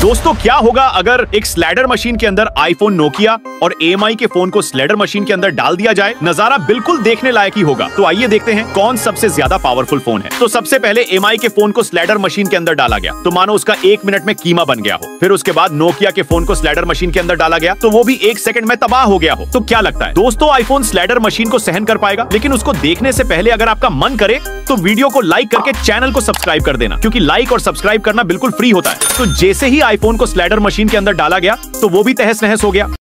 दोस्तों, क्या होगा अगर एक स्लैडर मशीन के अंदर आईफोन नोकिया और एमआई के फ़ोन को स्लैडर मशीन के अंदर डाल दिया जाए? नज़ारा बिल्कुल देखने लायक ही होगा। तो आइए देखते हैं कौन सबसे ज़्यादा पावरफुल फ़ोन है। तो सबसे पहले एमआई के फ़ोन को स्लैडर मशीन के अंदर डाला गया। तो मानो उसका एक मिनट में कीमा बन गया हो। फिर उसके बाद नोकिया के फ़ोन को स्लैडर मशीन के अंदर डाला गया। तो वो भी एक सेकंड में तबाह हो गया हो। तो क्या लगता है? दोस्तों आईफोन स्लैडर मशीन को सहन कर पाएगा? लेकिन उसको देखने से पहले अगर आपका मन करे तो वीडियो को लाइक करके चैनल को सब्सक्राइब कर देना, क्योंकि लाइक और सब्सक्राइब करना बिल्कुल फ्री होता है। तो जैसे ही आईफोन को स्लैडर मशीन के अंदर डाला गया तो वो भी तहस नहस हो गया।